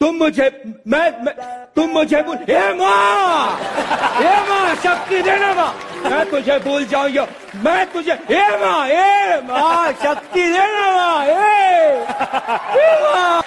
तुम मुझे मैं, मैं तुम मुझे भूल हे माँ हे माँ शक्ति देना माँ। मैं तुझे भूल जाऊँगा। मैं तुझे हे माँ हे माँ शक्ति देना माँ हे माँ।